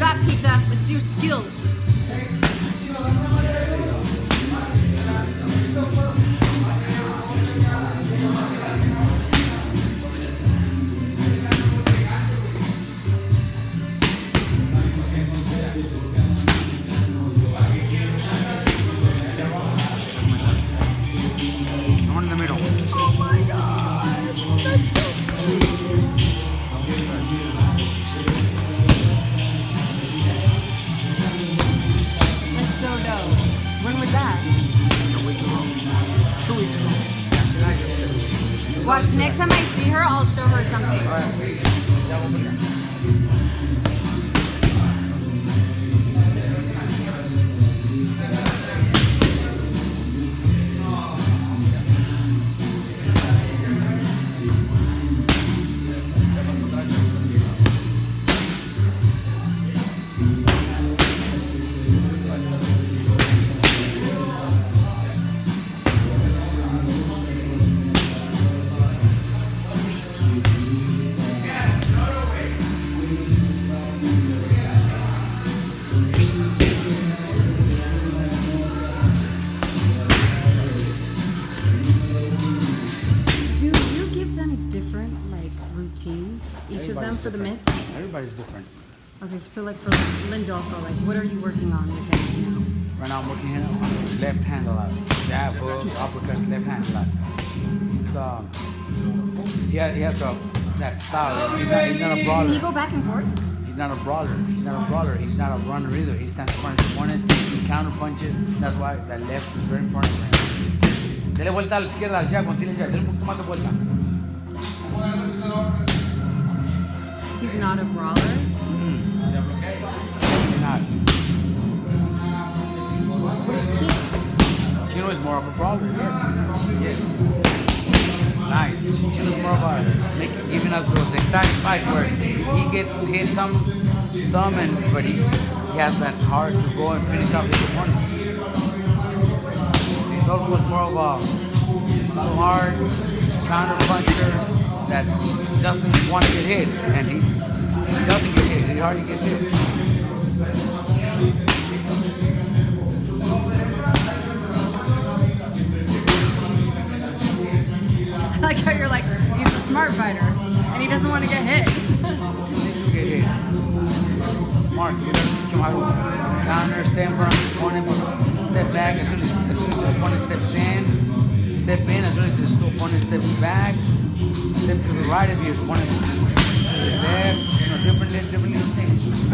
got, Pizza? See your skills. Watch, next time I see her, I'll show her something. Each of them for the different. mitts? Everybody's different. Okay, so like for Lindolfo, like what are you working on with him Right now I'm working here on his left hand a lot. Jab, hook, uppercuts, left hand a lot. He's um, yeah, he has a that style. He's not, he's not a now? Can brawler. he go back and forth? He's not a brawler. He's not a brawler. He's not a runner either. He stands firm. One instinct, he counter punches. That's why that left is very important for him. Dele vuelta a la izquierda al jab, cuando jab. Dele un poquito más de vuelta. He's not a brawler. He's not. What is Chino? Chino is more of a brawler. Yes. Yes. Nice. Chino's more of a make, giving us those exciting fights where he gets hit some, some, and but he, he has that heart to go and finish off his opponent. Rodolfo was more of a smart counter puncher that doesn't want to get hit, and he, he doesn't get hit. He hardly gets hit. I like how you're like, he's a smart fighter, and he doesn't want to get hit. get hit. Smart. You gotta teach him how to counter, front of step back as soon as, as soon as the opponent steps in, step in as soon as the opponent steps back, step to the right if your opponent there. You know, different, different things. Okay.